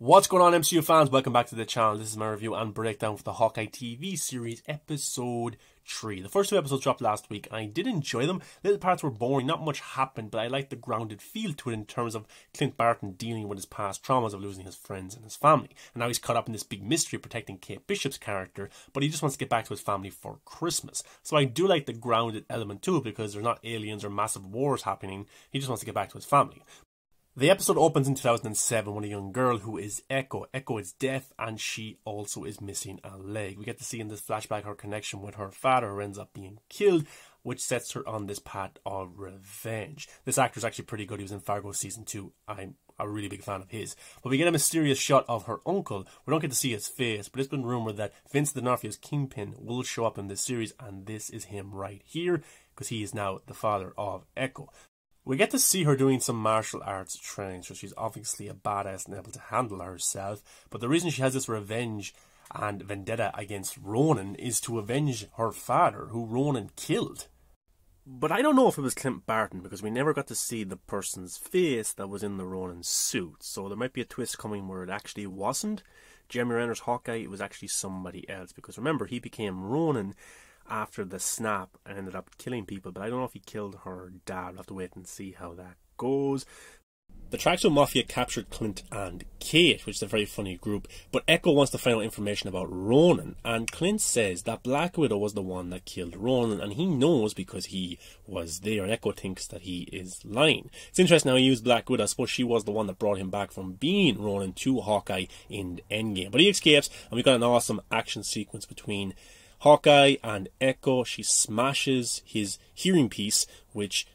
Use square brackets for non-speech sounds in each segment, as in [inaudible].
What's going on, MCU fans? Welcome back to the channel. This is my review and breakdown for the Hawkeye TV series, episode 3. The first two episodes dropped last week, I did enjoy them. Little parts were boring, not much happened, but I liked the grounded feel to it in terms of Clint Barton dealing with his past traumas of losing his friends and his family. And now he's caught up in this big mystery protecting Kate Bishop's character, but he just wants to get back to his family for Christmas. So I do like the grounded element to it because there's not aliens or massive wars happening. He just wants to get back to his family. The episode opens in 2007 when a young girl who is Echo. Echo is deaf and she also is missing a leg. We get to see in this flashback her connection with her father ends up being killed, which sets her on this path of revenge. This actor is actually pretty good. He was in Fargo season 2. I'm a really big fan of his. But we get a mysterious shot of her uncle. We don't get to see his face, but it's been rumored that Vince D'Onofrio's Kingpin will show up in this series, and this is him right here because he is now the father of Echo. We get to see her doing some martial arts training, so she's obviously a badass and able to handle herself. But the reason she has this revenge and vendetta against Ronin is to avenge her father, who Ronin killed. But I don't know if it was Clint Barton because we never got to see the person's face that was in the Ronin suit. So there might be a twist coming where it actually wasn't Jeremy Renner's Hawkeye, it was actually somebody else. Because remember, he became Ronin after the snap and ended up killing people. But I don't know if he killed her dad. We'll have to wait and see how that goes. The Tracksuit Mafia captured Clint and Kate, which is a very funny group, but Echo wants the final information about Ronin, and Clint says that Black Widow was the one that killed Ronin, and he knows because he was there, and Echo thinks that he is lying. It's interesting how he used Black Widow, I suppose she was the one that brought him back from being Ronin to Hawkeye in Endgame. But he escapes, and we got an awesome action sequence between Hawkeye and Echo, she smashes his hearing piece, which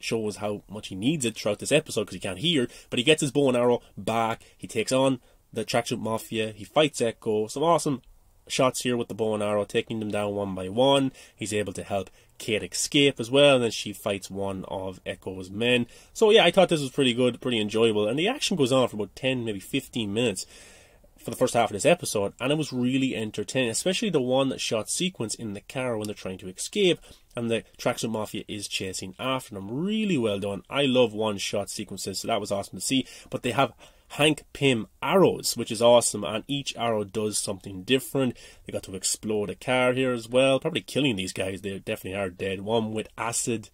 shows how much he needs it throughout this episode because he can't hear. But he gets his bow and arrow back. He takes on the Tracksuit Mafia. He fights Echo. Some awesome shots here with the bow and arrow, taking them down one by one. He's able to help Kate escape as well, and then she fights one of Echo's men. So yeah, I thought this was pretty good, pretty enjoyable, and the action goes on for about 10, maybe 15 minutes for the first half of this episode, and it was really entertaining, especially the one that shot sequence in the car when they're trying to escape, and the Tracksuit Mafia is chasing after them. Really well done. I love one shot sequences, so that was awesome to see. But they have Hank Pym arrows, which is awesome, and each arrow does something different. They got to explode a car here as well, probably killing these guys. They definitely are dead. One with acid,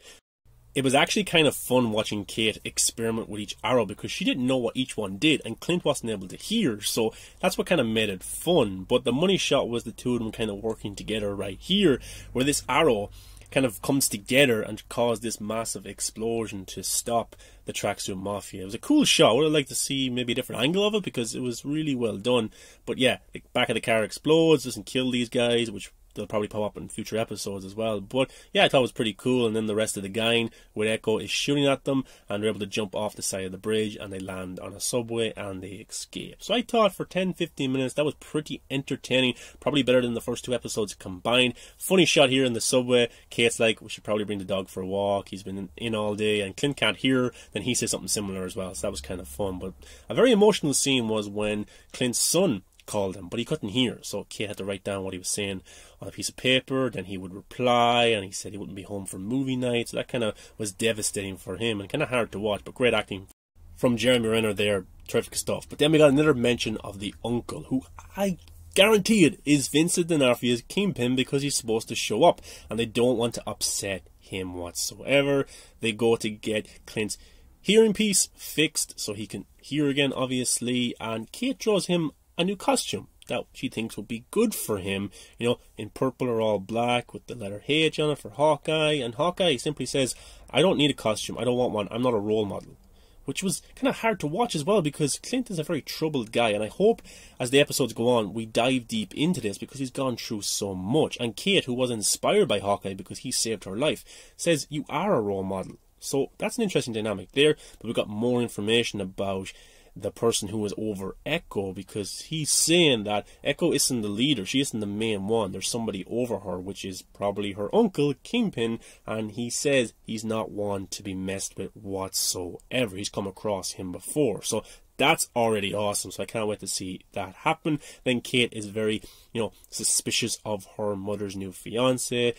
it was actually kind of fun watching Kate experiment with each arrow because she didn't know what each one did, and Clint wasn't able to hear, so that's what kind of made it fun. But the money shot was the two of them kind of working together right here, where this arrow kind of comes together and cause this massive explosion to stop the tracksuit mafia. It was a cool shot. Would have liked to see maybe a different angle of it because it was really well done. But yeah, the back of the car explodes, doesn't kill these guys, which they'll probably pop up in future episodes as well. But yeah, I thought it was pretty cool. And then the rest of the gang with Echo is shooting at them, and they're able to jump off the side of the bridge, and they land on a subway and they escape. So I thought for 10 15 minutes that was pretty entertaining, probably better than the first two episodes combined. Funny shot here in the subway. Kate's like, we should probably bring the dog for a walk. He's been in all day, and Clint can't hear. Then he says something similar as well. So that was kind of fun. But a very emotional scene was when Clint's son called him, but he couldn't hear. So Kate had to write down what he was saying on a piece of paper. Then he would reply, and he said he wouldn't be home for movie night. So that kind of was devastating for him and kind of hard to watch, but great acting from Jeremy Renner there. Terrific stuff. But then we got another mention of the uncle, who I guarantee it is Vincent D'Onofrio's kingpin because he's supposed to show up, and they don't want to upset him whatsoever. They go to get Clint's hearing piece fixed so he can hear again, obviously, and Kate draws him a new costume that she thinks will be good for him, you know, in purple or all black with the letter H on it for Hawkeye. And Hawkeye simply says, I don't need a costume, I don't want one, I'm not a role model. Which was kind of hard to watch as well because Clint is a very troubled guy, and I hope as the episodes go on we dive deep into this because he's gone through so much. And Kate, who was inspired by Hawkeye because he saved her life, says, You are a role model. So that's an interesting dynamic there, but we've got more information about the person who is over Echo because he's saying that Echo isn't the leader, she isn't the main one. There's somebody over her, which is probably her uncle, Kingpin, and he says he's not one to be messed with whatsoever. He's come across him before. So that's already awesome. So I can't wait to see that happen. Then Kate is very, you know, suspicious of her mother's new fiance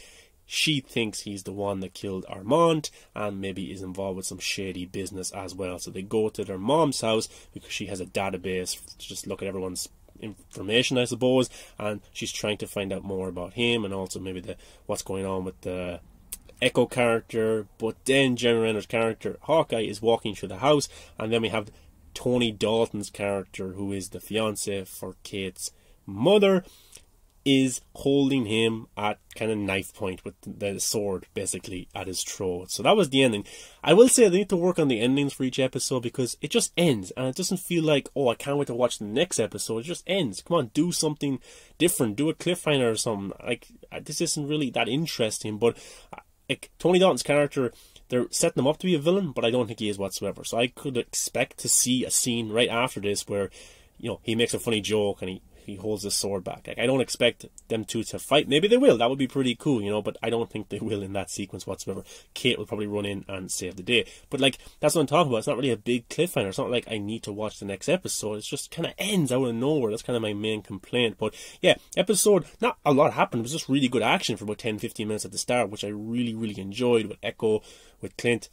she thinks he's the one that killed Armand and maybe is involved with some shady business as well. So they go to their mom's house because she has a database to just look at everyone's information, I suppose, and she's trying to find out more about him and also maybe the what's going on with the Echo character. But then Jeremy Renner's character Hawkeye is walking through the house, and then we have Tony Dalton's character, who is the fiance for Kate's mother, is holding him at kind of knife point with the sword basically at his throat. So that was the ending. I will say they need to work on the endings for each episode because it just ends and it doesn't feel like, oh, I can't wait to watch the next episode. It just ends. Come on, do something different. Do a cliffhanger or something. Like, this isn't really that interesting, but like, Tony Dalton's character they're setting him up to be a villain, but I don't think he is whatsoever. So I could expect to see a scene right after this where, you know, he makes a funny joke and he he holds his sword back. Like I don't expect them two to fight. Maybe they will. That would be pretty cool, you know. But I don't think they will in that sequence whatsoever. Kate will probably run in and save the day. But like that's what I'm talking about. It's not really a big cliffhanger. It's not like I need to watch the next episode. It's just kind of ends out of nowhere. That's kind of my main complaint. But yeah, episode not a lot happened. It was just really good action for about 10, 15 minutes at the start, which I really, really enjoyed with Echo, with Clint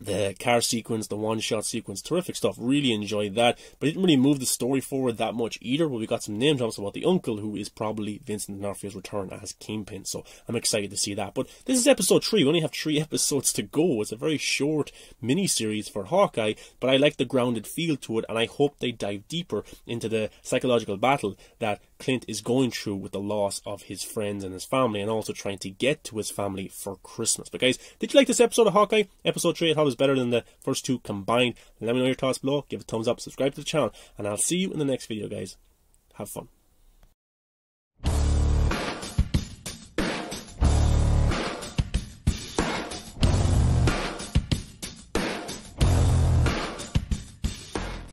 the car sequence, the one shot sequence, terrific stuff. Really enjoyed that, but it didn't really move the story forward that much either. But we got some name drops about the uncle, who is probably Vincent D'Onofrio's return as Kingpin. So I'm excited to see that. But this is episode three. We only have three [laughs] episodes to go. It's a very short mini series for Hawkeye, but I like the grounded feel to it, and I hope they dive deeper into the psychological battle that Clint is going through with the loss of his friends and his family, and also trying to get to his family for Christmas. But guys, did you like this episode of Hawkeye? Episode three, I thought was better than the first two combined. Let me know your thoughts below. Give a thumbs up, subscribe to the channel, and I'll see you in the next video, guys. Have fun.